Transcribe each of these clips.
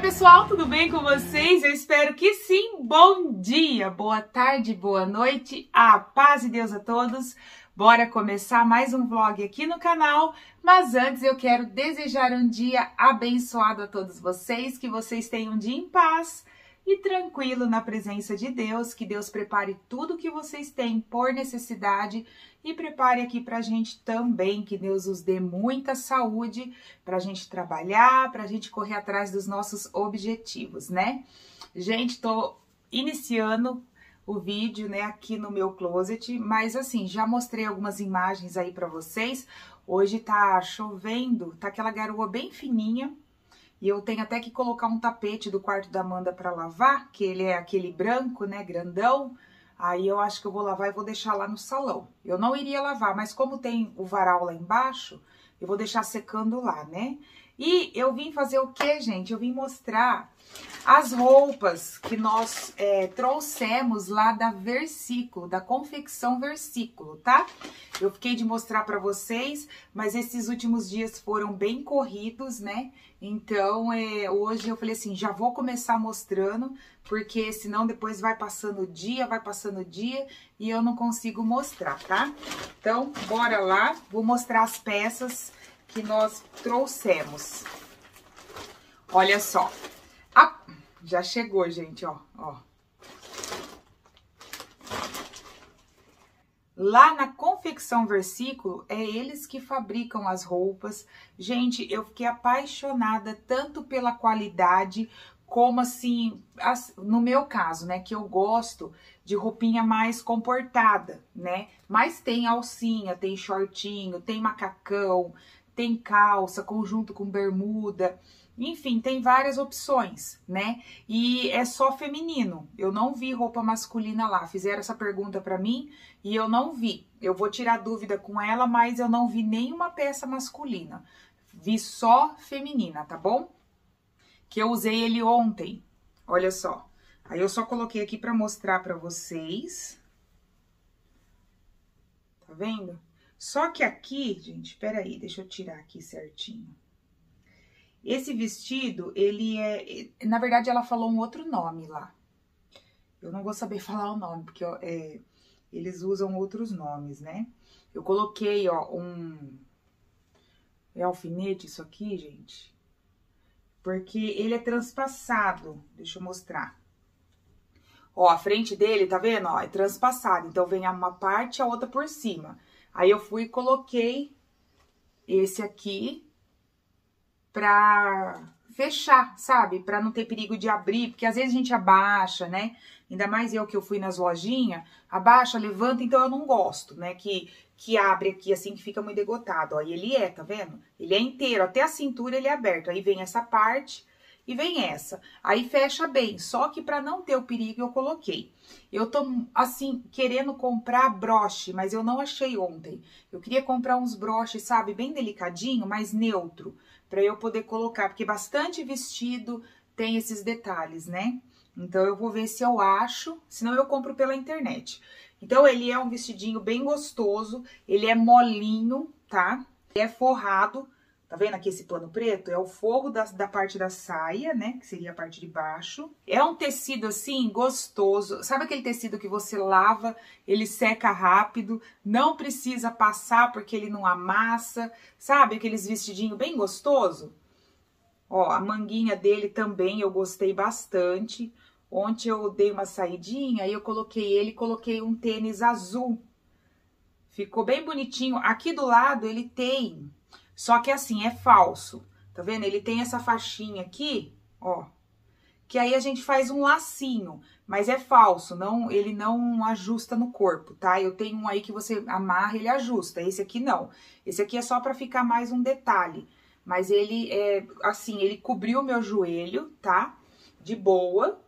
Oi, pessoal, tudo bem com vocês? Eu espero que sim. Bom dia, boa tarde, boa noite. A paz e Deus a todos. Bora começar mais um vlog aqui no canal, mas antes eu quero desejar um dia abençoado a todos vocês, que vocês tenham um dia em paz e tranquilo na presença de Deus, que Deus prepare tudo que vocês têm por necessidade e prepare aqui para a gente também, que Deus os dê muita saúde para a gente trabalhar, para a gente correr atrás dos nossos objetivos, né? Gente, tô iniciando o vídeo, né, aqui no meu closet, mas assim, já mostrei algumas imagens aí para vocês. Hoje tá chovendo, tá aquela garoa bem fininha, e eu tenho até que colocar um tapete do quarto da Amanda para lavar, que ele é aquele branco, né, grandão. Aí eu acho que eu vou lavar e vou deixar lá no salão. Eu não iria lavar, mas como tem o varal lá embaixo, eu vou deixar secando lá, né? E eu vim fazer o que, gente? Eu vim mostrar as roupas que nós é, trouxemos lá da Versículo, da confecção Versículo, tá? Eu fiquei de mostrar para vocês, mas esses últimos dias foram bem corridos, né? Então, é, hoje eu falei assim, já vou começar mostrando, porque senão depois vai passando o dia, vai passando o dia e eu não consigo mostrar, tá? Então, bora lá, vou mostrar as peças que nós trouxemos. Olha só. A... Já chegou, gente, ó, ó. Lá na confecção versículo, é eles que fabricam as roupas. Gente, eu fiquei apaixonada tanto pela qualidade como assim, no meu caso, né, que eu gosto de roupinha mais comportada, né? Mas tem alcinha, tem shortinho, tem macacão, tem calça, conjunto com bermuda, enfim, tem várias opções, né? E é só feminino. Eu não vi roupa masculina lá. Fizeram essa pergunta para mim e eu não vi. Eu vou tirar dúvida com ela, mas eu não vi nenhuma peça masculina. Vi só feminina, tá bom? Que eu usei ele ontem. Olha só. Aí eu só coloquei aqui para mostrar para vocês. Tá vendo? Só que aqui, gente, peraí, deixa eu tirar aqui certinho. Esse vestido, ele é... Na verdade, ela falou um outro nome lá. Eu não vou saber falar o nome, porque é, eles usam outros nomes, né? Eu coloquei, ó, um... É alfinete isso aqui, gente? Porque ele é transpassado. Deixa eu mostrar. Ó, a frente dele, tá vendo? Ó, é transpassado. Então, vem uma parte e a outra por cima. Aí eu fui e coloquei esse aqui pra fechar, sabe? Pra não ter perigo de abrir, porque às vezes a gente abaixa, né? Ainda mais eu que eu fui nas lojinhas, abaixa, levanta, então eu não gosto, né? Que, que abre aqui assim, que fica muito degotado, ó. E ele é, tá vendo? Ele é inteiro, até a cintura ele é aberto. Aí vem essa parte e vem essa. Aí fecha bem, só que para não ter o perigo eu coloquei. Eu tô, assim, querendo comprar broche, mas eu não achei ontem. Eu queria comprar uns broches, sabe, bem delicadinho, mais neutro, para eu poder colocar, porque bastante vestido tem esses detalhes, né? Então, eu vou ver se eu acho, senão eu compro pela internet. Então, ele é um vestidinho bem gostoso, ele é molinho, tá? Ele é forrado, Tá vendo aqui esse pano preto? É o forro da, da parte da saia, né? Que seria a parte de baixo. É um tecido, assim, gostoso. Sabe aquele tecido que você lava, ele seca rápido, não precisa passar porque ele não amassa. Sabe aqueles vestidinhos bem gostoso? Ó, a manguinha dele também eu gostei bastante. Ontem eu dei uma saidinha e eu coloquei ele, coloquei um tênis azul. Ficou bem bonitinho. Aqui do lado ele tem só que assim, é falso. Tá vendo? Ele tem essa faixinha aqui, ó. Que aí a gente faz um lacinho, mas é falso, não, ele não ajusta no corpo, tá? Eu tenho um aí que você amarra, ele ajusta. Esse aqui não. Esse aqui é só pra ficar mais um detalhe. Mas ele é, assim, ele cobriu o meu joelho, tá? De boa.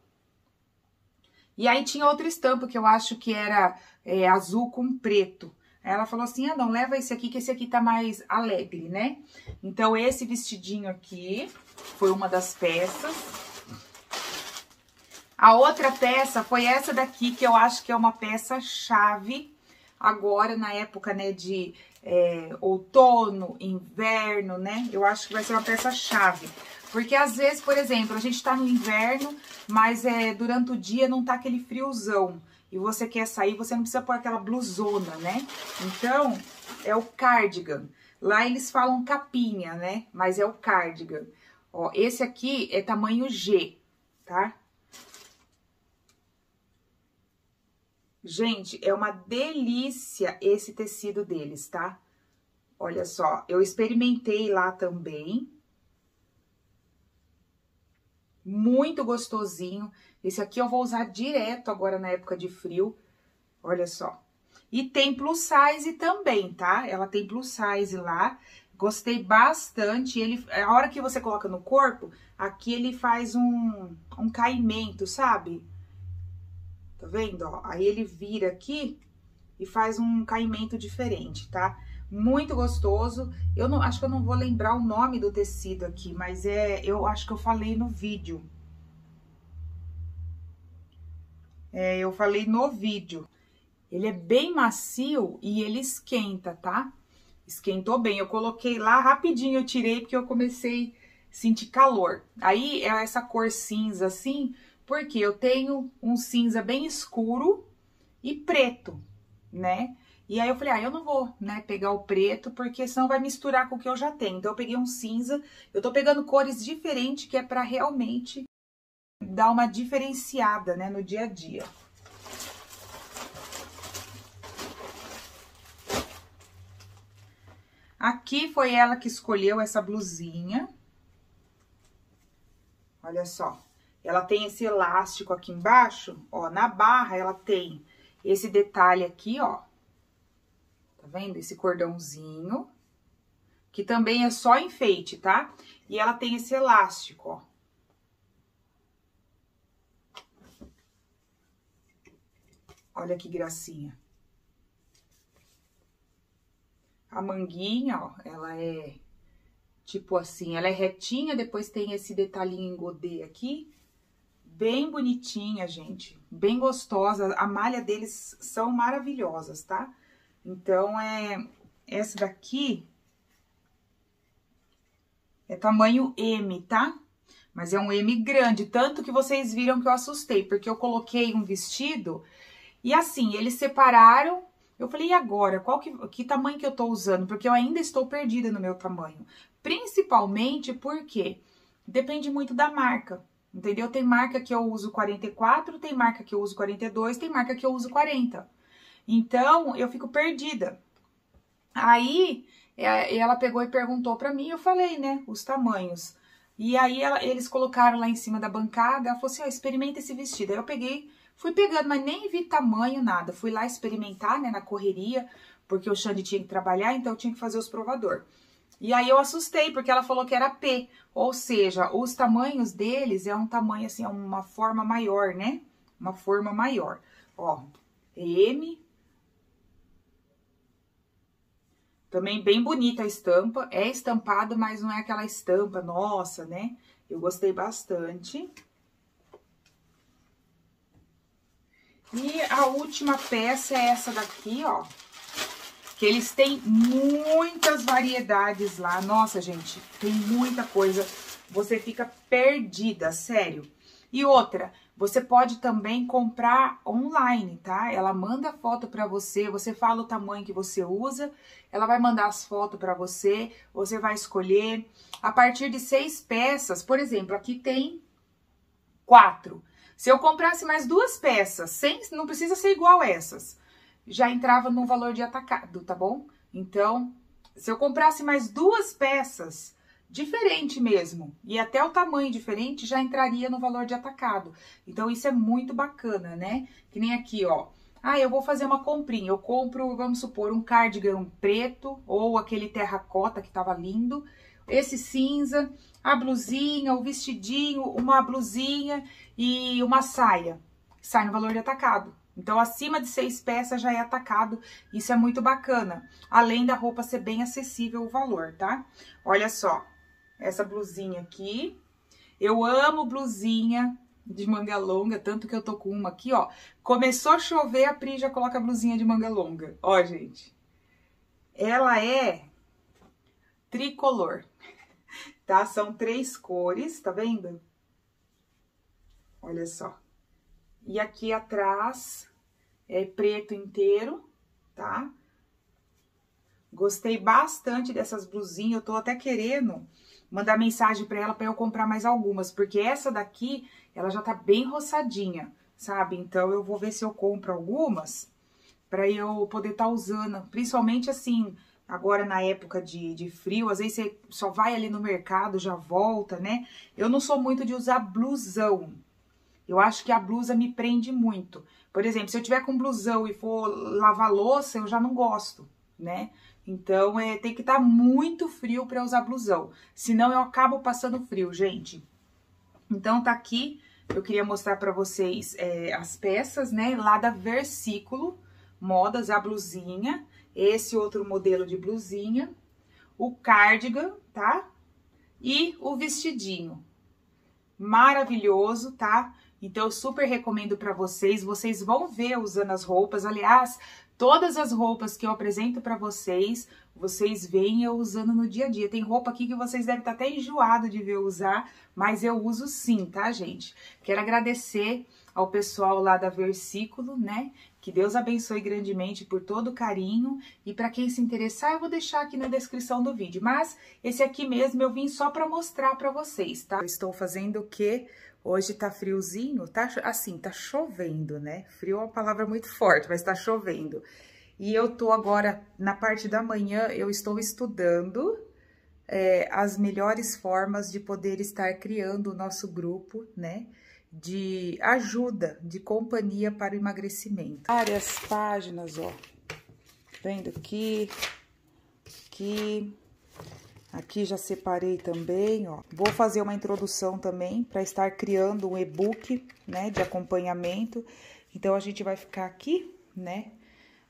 E aí tinha outra estampa que eu acho que era é, azul com preto. Ela falou assim, ah, não, leva esse aqui, que esse aqui tá mais alegre, né? Então, esse vestidinho aqui foi uma das peças. A outra peça foi essa daqui, que eu acho que é uma peça chave. agora na época, né, de é, outono, inverno, né? Eu acho que vai ser uma peça-chave. Porque às vezes, por exemplo, a gente tá no inverno, mas é, durante o dia não tá aquele friozão. E você quer sair, você não precisa pôr aquela blusona, né? Então, é o cardigan. Lá eles falam capinha, né? Mas é o cardigan. Ó, esse aqui é tamanho G, tá? Gente, é uma delícia esse tecido deles, tá? Olha só, eu experimentei lá também. Muito gostosinho. Esse aqui eu vou usar direto agora na época de frio. Olha só. E tem plus size também, tá? Ela tem plus size lá. Gostei bastante. Ele, a hora que você coloca no corpo, aqui ele faz um, um caimento, sabe? Tá vendo, ó? Aí ele vira aqui e faz um caimento diferente, tá? Muito gostoso. Eu não acho que eu não vou lembrar o nome do tecido aqui, mas é, eu acho que eu falei no vídeo. É, eu falei no vídeo. Ele é bem macio e ele esquenta, tá? Esquentou bem. Eu coloquei lá rapidinho, eu tirei porque eu comecei a sentir calor. Aí é essa cor cinza assim, porque eu tenho um cinza bem escuro e preto, né? E aí eu falei, ah, eu não vou, né, pegar o preto, porque senão vai misturar com o que eu já tenho. Então eu peguei um cinza, eu tô pegando cores diferentes, que é pra realmente dar uma diferenciada, né, no dia a dia. Aqui foi ela que escolheu essa blusinha. Olha só. Ela tem esse elástico aqui embaixo, ó, na barra ela tem esse detalhe aqui, ó. Tá vendo? Esse cordãozinho, que também é só enfeite, tá? E ela tem esse elástico, ó. Olha que gracinha. A manguinha, ó, ela é tipo assim, ela é retinha, depois tem esse detalhinho em godê aqui, bem bonitinha, gente, bem gostosa. A malha deles são maravilhosas, tá? Então, é essa daqui é tamanho M, tá? Mas é um M grande, tanto que vocês viram que eu assustei, porque eu coloquei um vestido e assim, eles separaram. Eu falei, e agora? Qual que, que tamanho que eu tô usando? Porque eu ainda estou perdida no meu tamanho. Principalmente porque depende muito da marca. Entendeu? Tem marca que eu uso 44, tem marca que eu uso 42, tem marca que eu uso 40. Então, eu fico perdida. Aí, é, ela pegou e perguntou para mim, eu falei, né, os tamanhos. E aí, ela, eles colocaram lá em cima da bancada, ela falou assim, ó, experimenta esse vestido. Aí eu peguei, fui pegando, mas nem vi tamanho, nada. Fui lá experimentar, né, na correria, porque o Xande tinha que trabalhar, então eu tinha que fazer os provador. E aí eu assustei, porque ela falou que era P, ou seja, os tamanhos deles é um tamanho assim, é uma forma maior, né? Uma forma maior. Ó, M. Também bem bonita a estampa, é estampado, mas não é aquela estampa, nossa, né? Eu gostei bastante. E a última peça é essa daqui, ó que eles têm muitas variedades lá. Nossa, gente, tem muita coisa. Você fica perdida, sério. E outra, você pode também comprar online, tá? Ela manda foto para você, você fala o tamanho que você usa, ela vai mandar as fotos para você, você vai escolher. A partir de seis peças, por exemplo, aqui tem quatro. Se eu comprasse mais duas peças, sem, não precisa ser igual essas já entrava no valor de atacado, tá bom? Então, se eu comprasse mais duas peças, diferente mesmo, e até o tamanho diferente, já entraria no valor de atacado. Então, isso é muito bacana, né? Que nem aqui, ó. Ah, eu vou fazer uma comprinha. Eu compro, vamos supor, um cardigan preto ou aquele terracota que tava lindo. Esse cinza, a blusinha, o vestidinho, uma blusinha e uma saia. Sai no valor de atacado. Então, acima de seis peças já é atacado, isso é muito bacana. Além da roupa ser bem acessível o valor, tá? Olha só, essa blusinha aqui. Eu amo blusinha de manga longa, tanto que eu tô com uma aqui, ó. Começou a chover, a Pri já coloca a blusinha de manga longa. Ó, gente. Ela é tricolor, tá? São três cores, tá vendo? Olha só. E aqui atrás é preto inteiro, tá? Gostei bastante dessas blusinhas, eu tô até querendo mandar mensagem para ela para eu comprar mais algumas, porque essa daqui, ela já tá bem roçadinha, sabe? Então eu vou ver se eu compro algumas para eu poder estar tá usando, principalmente assim, agora na época de, de frio, às vezes você só vai ali no mercado, já volta, né? Eu não sou muito de usar blusão. Eu acho que a blusa me prende muito. Por exemplo, se eu tiver com blusão e for lavar louça, eu já não gosto, né? Então, é, tem que estar tá muito frio para usar blusão. Senão, eu acabo passando frio, gente. Então, tá aqui. Eu queria mostrar para vocês é, as peças, né? Lá da Versículo Modas, a blusinha. Esse outro modelo de blusinha. O cardigan, tá? E o vestidinho. Maravilhoso, tá? Então, eu super recomendo para vocês. Vocês vão ver usando as roupas. Aliás, Todas as roupas que eu apresento para vocês, vocês veem eu usando no dia a dia. Tem roupa aqui que vocês devem estar até enjoado de ver eu usar, mas eu uso sim, tá, gente? Quero agradecer ao pessoal lá da Versículo, né? Que Deus abençoe grandemente por todo o carinho. E para quem se interessar, eu vou deixar aqui na descrição do vídeo. Mas esse aqui mesmo eu vim só para mostrar para vocês, tá? Eu estou fazendo o quê? Hoje tá friozinho, tá assim, tá chovendo, né? Frio é uma palavra muito forte, mas tá chovendo. E eu tô agora, na parte da manhã, eu estou estudando é, as melhores formas de poder estar criando o nosso grupo, né? De ajuda, de companhia para o emagrecimento. Várias páginas, ó. Vendo aqui, aqui, Aqui já separei também, ó. Vou fazer uma introdução também para estar criando um e-book, né, de acompanhamento. Então, a gente vai ficar aqui, né?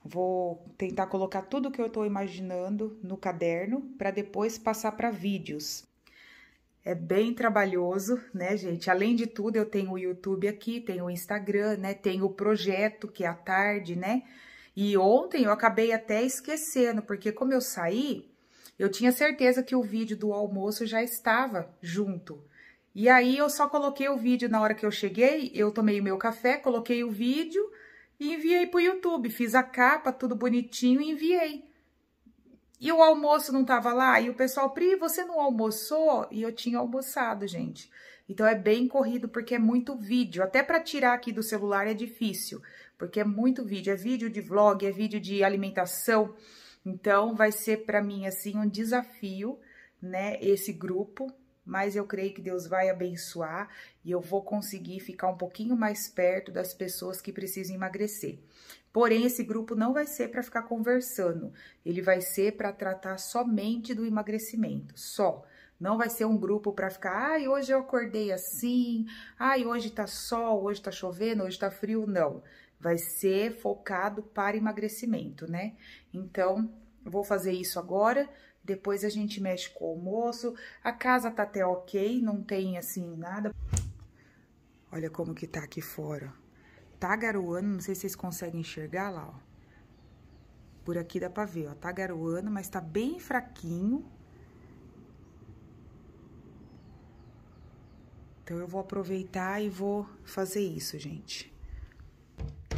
Vou tentar colocar tudo que eu estou imaginando no caderno para depois passar para vídeos. É bem trabalhoso, né, gente? Além de tudo, eu tenho o YouTube aqui, tenho o Instagram, né? Tenho o projeto que é à tarde, né? E ontem eu acabei até esquecendo, porque como eu saí, eu tinha certeza que o vídeo do almoço já estava junto. E aí eu só coloquei o vídeo na hora que eu cheguei, eu tomei o meu café, coloquei o vídeo e enviei pro YouTube. Fiz a capa, tudo bonitinho e enviei. E o almoço não tava lá, e o pessoal, Pri, você não almoçou? E eu tinha almoçado, gente. Então é bem corrido porque é muito vídeo. Até para tirar aqui do celular é difícil, porque é muito vídeo. É vídeo de vlog, é vídeo de alimentação. Então, vai ser para mim, assim, um desafio, né, esse grupo, mas eu creio que Deus vai abençoar e eu vou conseguir ficar um pouquinho mais perto das pessoas que precisam emagrecer. Porém, esse grupo não vai ser para ficar conversando, ele vai ser para tratar somente do emagrecimento, só. Não vai ser um grupo para ficar, ai, hoje eu acordei assim, ai, hoje tá sol, hoje tá chovendo, hoje tá frio, não vai ser focado para emagrecimento, né? Então, vou fazer isso agora, depois a gente mexe com o almoço. A casa tá até ok, não tem assim nada. Olha como que tá aqui fora. Tá garoando, não sei se vocês conseguem enxergar lá, ó. Por aqui dá pra ver, ó, tá garoando, mas tá bem fraquinho. Então, eu vou aproveitar e vou fazer isso, gente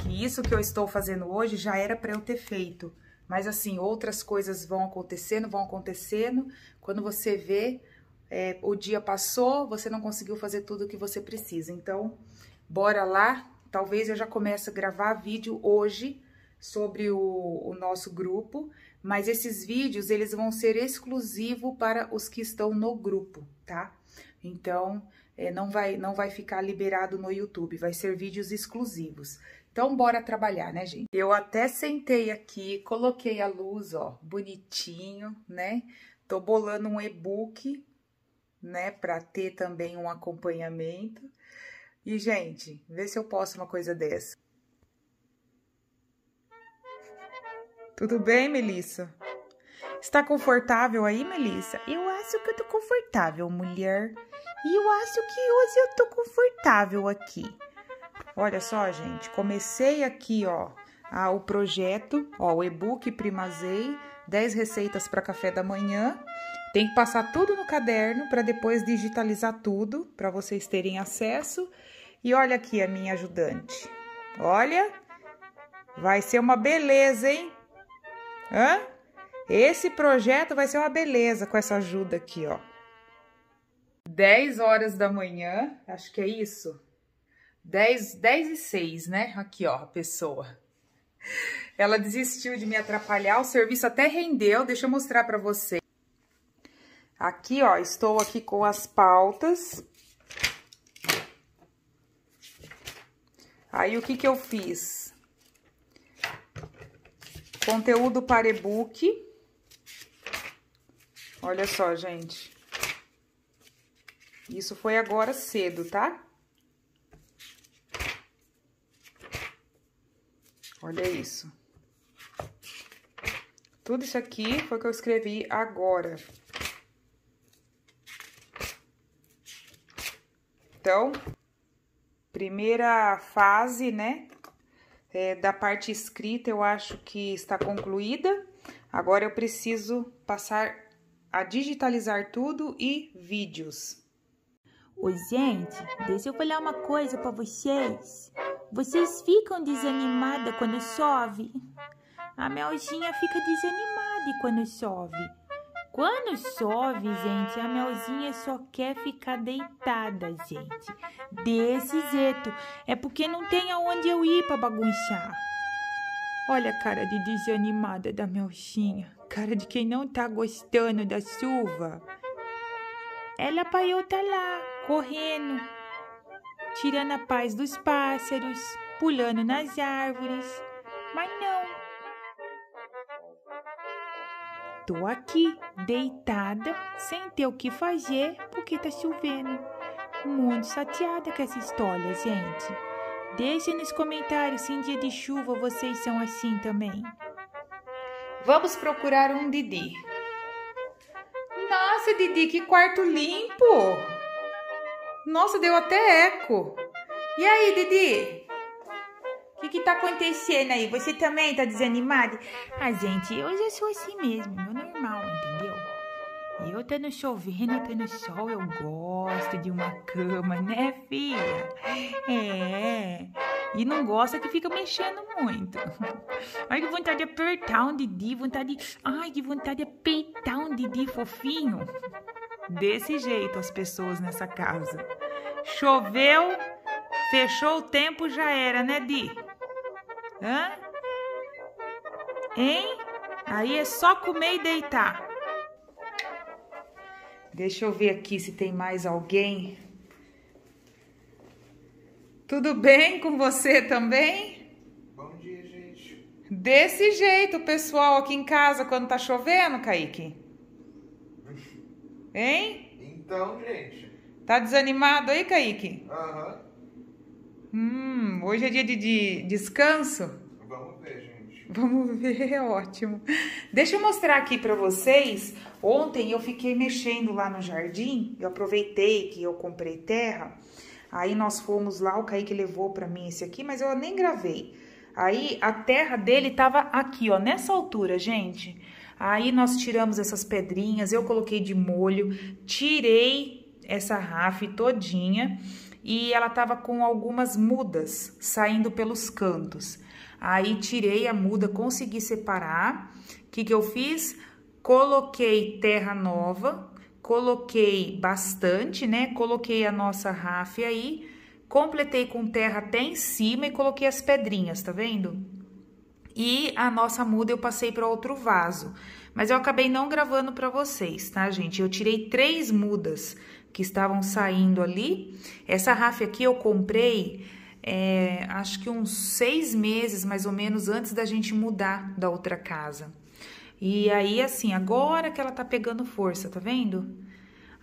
que isso que eu estou fazendo hoje já era para eu ter feito. Mas assim, outras coisas vão acontecendo, vão acontecendo. Quando você vê, é, o dia passou, você não conseguiu fazer tudo o que você precisa. Então, bora lá. Talvez eu já comece a gravar vídeo hoje sobre o, o nosso grupo. Mas esses vídeos, eles vão ser exclusivos para os que estão no grupo, tá? Então, é, não, vai, não vai ficar liberado no YouTube, vai ser vídeos exclusivos. Então, bora trabalhar, né, gente? Eu até sentei aqui, coloquei a luz, ó, bonitinho, né? Tô bolando um e-book, né, pra ter também um acompanhamento. E, gente, vê se eu posso uma coisa dessa. Tudo bem, Melissa? Está confortável aí, Melissa? Eu acho que eu tô confortável, mulher. E eu acho que hoje eu tô confortável aqui. Olha só, gente, comecei aqui, ó, a, o projeto, ó, o e-book Primazei, 10 receitas para café da manhã. Tem que passar tudo no caderno para depois digitalizar tudo, para vocês terem acesso. E olha aqui a minha ajudante. Olha, vai ser uma beleza, hein? Hã? Esse projeto vai ser uma beleza com essa ajuda aqui, ó. 10 horas da manhã, acho que é isso. 10, 10 e 6, né? Aqui, ó, a pessoa. Ela desistiu de me atrapalhar, o serviço até rendeu, deixa eu mostrar para você. Aqui, ó, estou aqui com as pautas. Aí, o que que eu fiz? Conteúdo para e-book. Olha só, gente. Isso foi agora cedo, tá? Olha isso. Tudo isso aqui foi que eu escrevi agora. Então, primeira fase, né, é, da parte escrita eu acho que está concluída. Agora eu preciso passar a digitalizar tudo e vídeos. Oi, gente, deixa eu falar uma coisa para vocês. Vocês ficam desanimadas quando chove? A Melzinha fica desanimada quando chove. Quando chove, gente, a Melzinha só quer ficar deitada, gente. Desse jeito. É porque não tem aonde eu ir para bagunçar. Olha a cara de desanimada da Melzinha. Cara de quem não tá gostando da chuva. Ela para eu tá lá, correndo, tirando a paz dos pássaros, pulando nas árvores. Mas não, Tô aqui, deitada, sem ter o que fazer, porque tá chovendo. Muito chateada com essa história, gente. Deixem nos comentários se em dia de chuva vocês são assim também. Vamos procurar um Didi. Nossa, Didi, que quarto limpo! Nossa, deu até eco. E aí, Didi? O que, que tá acontecendo aí? Você também tá desanimado? Ah, gente, eu já sou assim mesmo, meu normal, entendeu? Eu no chovendo, no sol, eu gosto de uma cama, né, filha? É. E não gosta que fica mexendo muito. Ai, que vontade de apertar um Didi, vontade de... Ai, que vontade de apertar um Didi fofinho. Desse jeito as pessoas nessa casa. Choveu, fechou o tempo, já era, né, Di? Hã? Hein? Aí é só comer e deitar. Deixa eu ver aqui se tem mais alguém. Tudo bem com você também? Bom dia, gente. Desse jeito, pessoal, aqui em casa, quando tá chovendo, Kaique. Hein? Então, gente. Tá desanimado aí, Kaique? Aham. Hum, hoje é dia de, de descanso? Vamos ver, gente. Vamos ver, é ótimo. Deixa eu mostrar aqui para vocês. Ontem eu fiquei mexendo lá no jardim. Eu aproveitei que eu comprei terra. Aí nós fomos lá, o Kaique levou para mim esse aqui, mas eu nem gravei. Aí a terra dele tava aqui, ó, nessa altura, gente. Aí nós tiramos essas pedrinhas, eu coloquei de molho, tirei essa rafe todinha e ela tava com algumas mudas saindo pelos cantos. Aí tirei a muda, consegui separar. O que que eu fiz? Coloquei terra nova, coloquei bastante, né? Coloquei a nossa rafe aí, completei com terra até em cima e coloquei as pedrinhas, tá vendo? E a nossa muda eu passei para outro vaso. Mas eu acabei não gravando para vocês, tá, gente? Eu tirei três mudas que estavam saindo ali. Essa rafa aqui eu comprei, é, acho que uns seis meses mais ou menos antes da gente mudar da outra casa. E aí, assim, agora que ela tá pegando força, tá vendo?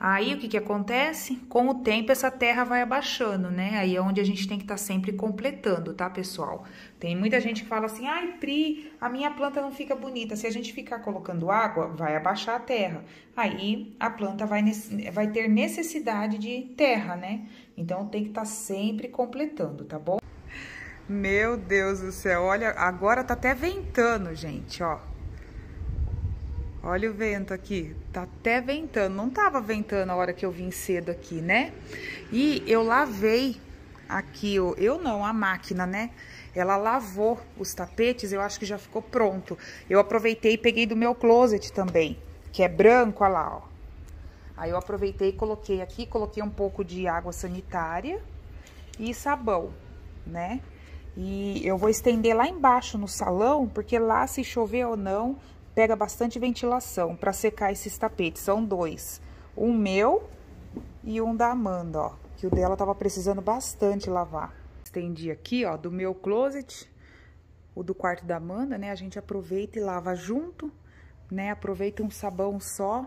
Aí o que que acontece? Com o tempo essa terra vai abaixando, né? Aí é onde a gente tem que estar tá sempre completando, tá, pessoal? Tem muita gente que fala assim: "Ai, Pri, a minha planta não fica bonita. Se a gente ficar colocando água, vai abaixar a terra. Aí a planta vai, vai ter necessidade de terra, né? Então tem que estar tá sempre completando, tá bom? Meu Deus do céu, olha, agora tá até ventando, gente, ó. Olha o vento aqui, tá até ventando. Não tava ventando a hora que eu vim cedo aqui, né? E eu lavei aqui, eu não, a máquina, né? Ela lavou os tapetes, eu acho que já ficou pronto. Eu aproveitei e peguei do meu closet também, que é branco, olha lá, ó. Aí eu aproveitei e coloquei aqui, coloquei um pouco de água sanitária e sabão, né? E eu vou estender lá embaixo no salão, porque lá se chover ou não, pega bastante ventilação para secar esses tapetes. São dois. Um meu e um da Amanda, ó. Que o dela tava precisando bastante lavar. Estendi aqui, ó, do meu closet. O do quarto da Amanda, né? A gente aproveita e lava junto, né? Aproveita um sabão só.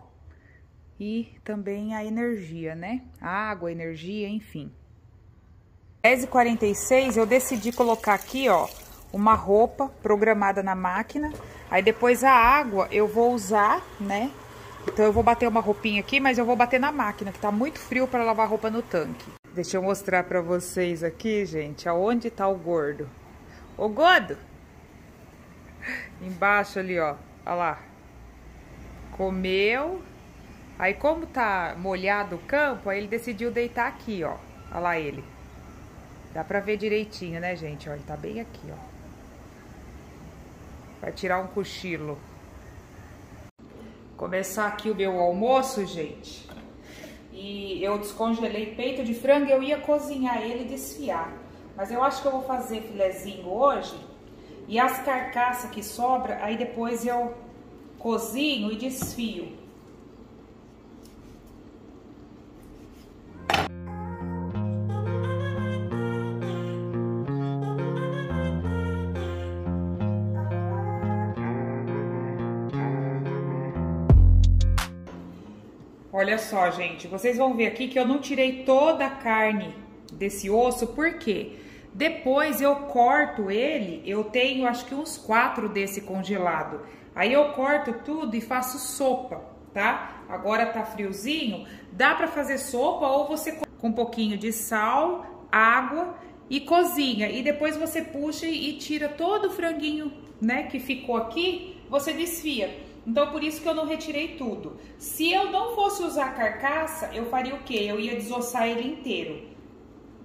E também a energia, né? água, energia, enfim. 10h46 eu decidi colocar aqui, ó, uma roupa programada na máquina. Aí depois a água eu vou usar, né? Então eu vou bater uma roupinha aqui, mas eu vou bater na máquina, que tá muito frio para lavar roupa no tanque. Deixa eu mostrar para vocês aqui, gente, aonde tá o gordo. Ô, gordo! Embaixo ali, ó. Olha lá. Comeu. Aí como tá molhado o campo, aí ele decidiu deitar aqui, ó. Olha lá ele. Dá pra ver direitinho, né, gente? Ó, ele tá bem aqui, ó. Vai tirar um cochilo. Começar aqui o meu almoço, gente. E eu descongelei peito de frango, eu ia cozinhar ele e desfiar. Mas eu acho que eu vou fazer filezinho hoje. E as carcaças que sobra, aí depois eu cozinho e desfio. Olha só, gente, vocês vão ver aqui que eu não tirei toda a carne desse osso, porque depois eu corto ele, eu tenho acho que uns quatro desse congelado. Aí eu corto tudo e faço sopa, tá? Agora tá friozinho, dá pra fazer sopa ou você com um pouquinho de sal, água e cozinha. E depois você puxa e tira todo o franguinho, né, que ficou aqui, você desfia. Então, por isso que eu não retirei tudo. Se eu não fosse usar a carcaça, eu faria o quê? Eu ia desossar ele inteiro.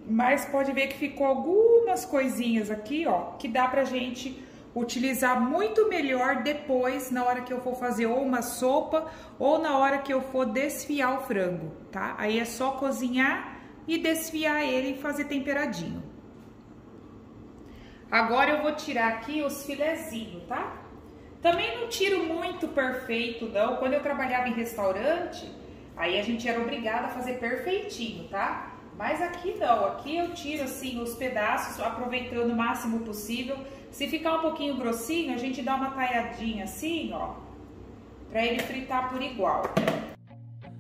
Mas pode ver que ficou algumas coisinhas aqui, ó, que dá pra gente utilizar muito melhor depois, na hora que eu for fazer ou uma sopa, ou na hora que eu for desfiar o frango, tá? Aí é só cozinhar e desfiar ele e fazer temperadinho. Agora eu vou tirar aqui os filezinhos, tá? Também não tiro muito perfeito, não. Quando eu trabalhava em restaurante, aí a gente era obrigada a fazer perfeitinho, tá? Mas aqui não, aqui eu tiro assim os pedaços, aproveitando o máximo possível. Se ficar um pouquinho grossinho, a gente dá uma talhadinha assim, ó, pra ele fritar por igual.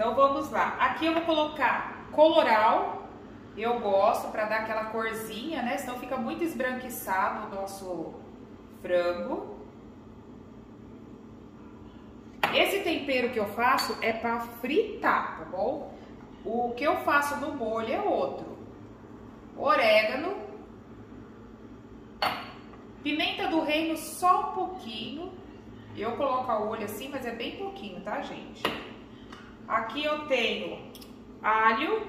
Então vamos lá. Aqui eu vou colocar coloral. Eu gosto para dar aquela corzinha, né? Senão fica muito esbranquiçado o nosso frango. Esse tempero que eu faço é para fritar, tá bom? O que eu faço no molho é outro. Orégano. Pimenta do reino só um pouquinho. Eu coloco a olho assim, mas é bem pouquinho, tá, gente? Aqui eu tenho alho.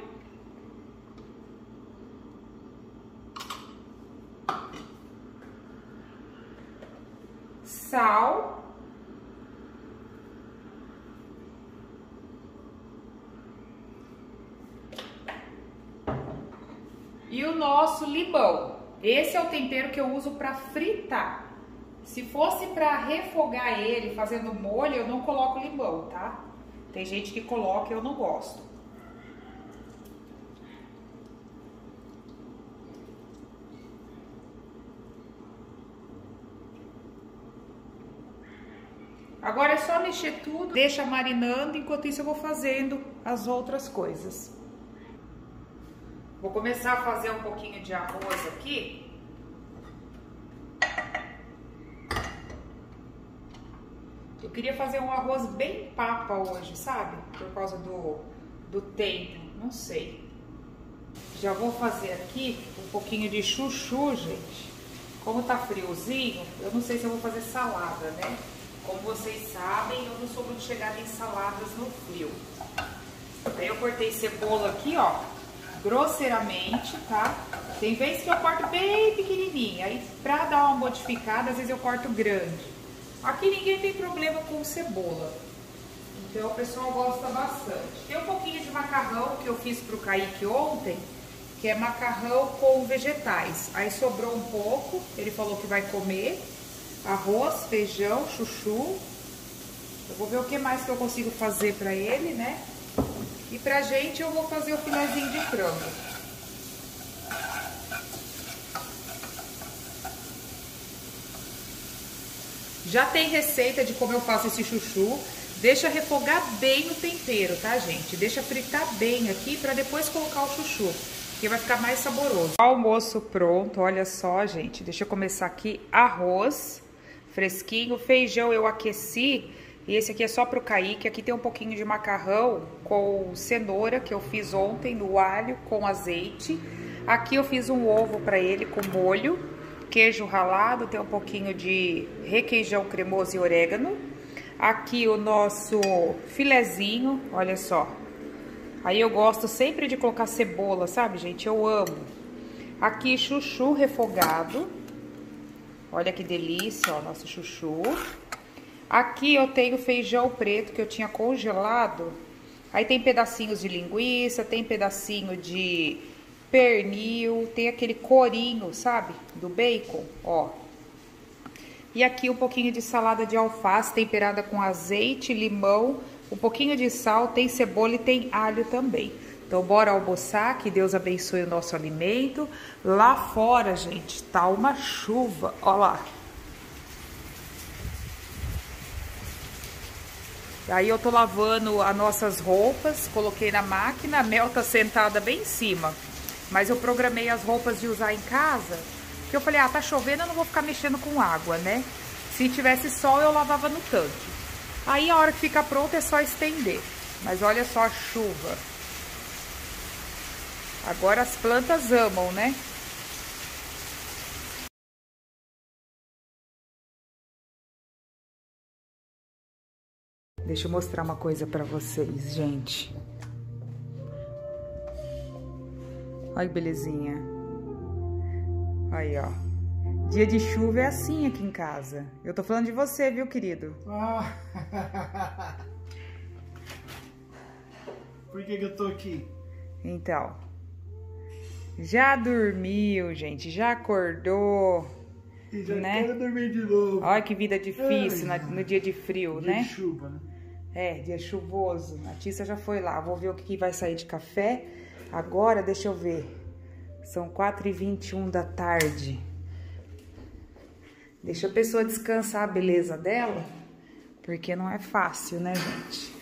Sal. E o nosso limão. Esse é o tempero que eu uso para fritar. Se fosse para refogar ele fazendo molho, eu não coloco limão, tá? Tem gente que coloca eu não gosto. Agora é só mexer tudo, deixa marinando, enquanto isso eu vou fazendo as outras coisas. Vou começar a fazer um pouquinho de arroz aqui. Eu queria fazer um arroz bem papa hoje, sabe? Por causa do, do tempo, não sei. Já vou fazer aqui um pouquinho de chuchu, gente. Como tá friozinho, eu não sei se eu vou fazer salada, né? Como vocês sabem, eu não sou muito chegada em saladas no frio. Aí eu cortei cebola aqui, ó grosseiramente, tá? Tem vezes que eu corto bem pequenininho, aí pra dar uma modificada, às vezes eu corto grande. Aqui ninguém tem problema com cebola, então o pessoal gosta bastante. Tem um pouquinho de macarrão que eu fiz pro Kaique ontem, que é macarrão com vegetais. Aí sobrou um pouco, ele falou que vai comer. Arroz, feijão, chuchu. Eu vou ver o que mais que eu consigo fazer pra ele, né? E pra gente eu vou fazer o filezinho de frango. Já tem receita de como eu faço esse chuchu. Deixa refogar bem o tempero, tá, gente? Deixa fritar bem aqui pra depois colocar o chuchu, que vai ficar mais saboroso. Almoço pronto, olha só, gente. Deixa eu começar aqui. Arroz fresquinho, feijão eu aqueci e esse aqui é só pro Kaique. Aqui tem um pouquinho de macarrão com cenoura que eu fiz ontem no alho com azeite. Aqui eu fiz um ovo para ele com molho, queijo ralado, tem um pouquinho de requeijão cremoso e orégano. Aqui o nosso filezinho, olha só. Aí eu gosto sempre de colocar cebola, sabe, gente? Eu amo. Aqui chuchu refogado. Olha que delícia, ó, nosso chuchu. Aqui eu tenho feijão preto que eu tinha congelado. Aí tem pedacinhos de linguiça, tem pedacinho de pernil, tem aquele corinho, sabe? Do bacon, ó. E aqui um pouquinho de salada de alface temperada com azeite, limão, um pouquinho de sal, tem cebola e tem alho também. Então, bora almoçar, que Deus abençoe o nosso alimento. Lá fora, gente, tá uma chuva, ó lá. Aí eu tô lavando as nossas roupas, coloquei na máquina, a Mel tá sentada bem em cima. Mas eu programei as roupas de usar em casa, que eu falei, ah, tá chovendo, eu não vou ficar mexendo com água, né? Se tivesse sol, eu lavava no tanque. Aí a hora que fica pronta é só estender. Mas olha só a chuva. Agora as plantas amam, né? Deixa eu mostrar uma coisa pra vocês, gente. Olha que belezinha. Aí, ó. Dia de chuva é assim aqui em casa. Eu tô falando de você, viu, querido? Ah. Por que, que eu tô aqui? Então. Já dormiu, gente. Já acordou. E já né? quero dormir de novo. Olha que vida difícil Ai, no dia de frio, dia né? De chuva, né? É, dia chuvoso. A Tissa já foi lá. Vou ver o que vai sair de café. Agora, deixa eu ver. São 4h21 da tarde. Deixa a pessoa descansar a beleza dela. Porque não é fácil, né, gente?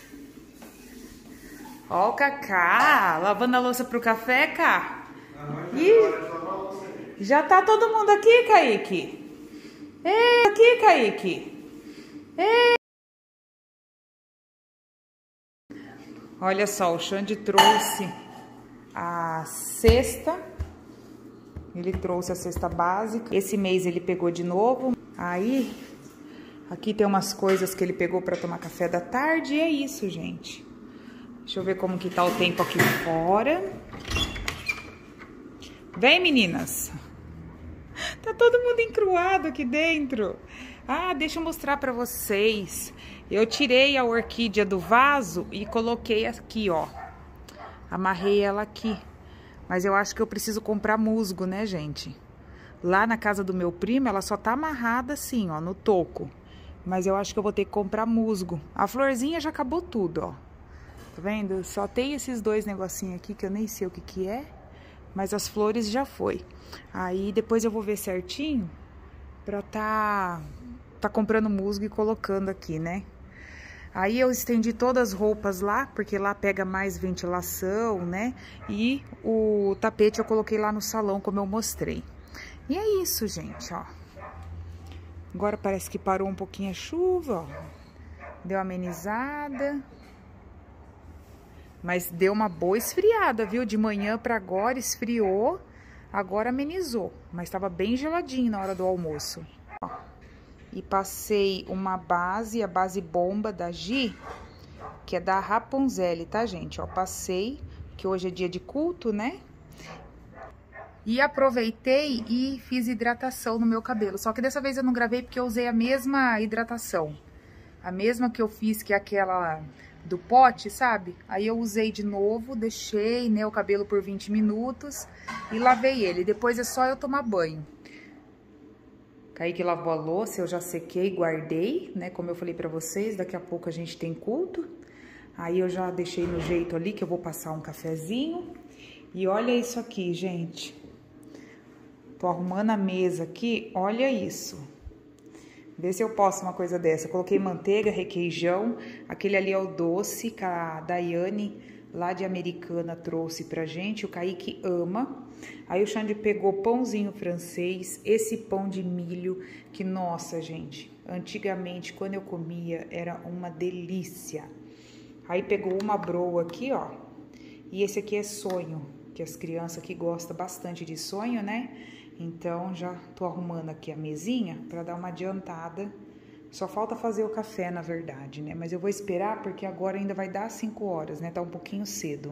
Ó o Cacá, lavando a louça pro café, Cá. Ih, já tá todo mundo aqui, Kaique? Ei, aqui, Kaique? Ei. Olha só, o Xande trouxe a cesta Ele trouxe a cesta básica. Esse mês ele pegou de novo. Aí, aqui tem umas coisas que ele pegou para tomar café da tarde. E é isso, gente. Deixa eu ver como que tá o tempo aqui fora. Vem, meninas. Tá todo mundo encruado aqui dentro. Ah, deixa eu mostrar pra vocês. Eu tirei a orquídea do vaso e coloquei aqui, ó. Amarrei ela aqui. Mas eu acho que eu preciso comprar musgo, né, gente? Lá na casa do meu primo, ela só tá amarrada assim, ó, no toco. Mas eu acho que eu vou ter que comprar musgo. A florzinha já acabou tudo, ó. Tá vendo? Só tem esses dois negocinhos aqui que eu nem sei o que que é. Mas as flores já foi. Aí depois eu vou ver certinho pra tá, tá comprando musgo e colocando aqui, né? Aí eu estendi todas as roupas lá, porque lá pega mais ventilação, né? E o tapete eu coloquei lá no salão, como eu mostrei. E é isso, gente, ó. Agora parece que parou um pouquinho a chuva, ó. Deu amenizada. Mas deu uma boa esfriada, viu? De manhã para agora esfriou, agora amenizou. Mas estava bem geladinho na hora do almoço. Ó. E passei uma base, a base bomba da Gi, que é da Rapunzel, tá, gente? Ó, passei, que hoje é dia de culto, né? E aproveitei e fiz hidratação no meu cabelo. Só que dessa vez eu não gravei porque eu usei a mesma hidratação. A mesma que eu fiz, que é aquela do pote, sabe? Aí eu usei de novo, deixei né, o cabelo por 20 minutos e lavei ele. Depois é só eu tomar banho. Kaique lavou a louça, eu já sequei, guardei, né? Como eu falei pra vocês, daqui a pouco a gente tem culto. Aí eu já deixei no jeito ali que eu vou passar um cafezinho. E olha isso aqui, gente. Tô arrumando a mesa aqui, olha isso. Vê se eu posso uma coisa dessa. coloquei manteiga, requeijão. Aquele ali é o doce que a Daiane, lá de Americana, trouxe pra gente. O Kaique ama. Aí o Xande pegou pãozinho francês, esse pão de milho, que, nossa, gente, antigamente, quando eu comia, era uma delícia. Aí pegou uma broa aqui, ó. E esse aqui é sonho, que as crianças aqui gostam bastante de sonho, né? Então, já tô arrumando aqui a mesinha para dar uma adiantada. Só falta fazer o café, na verdade, né? Mas eu vou esperar porque agora ainda vai dar 5 horas, né? Tá um pouquinho cedo.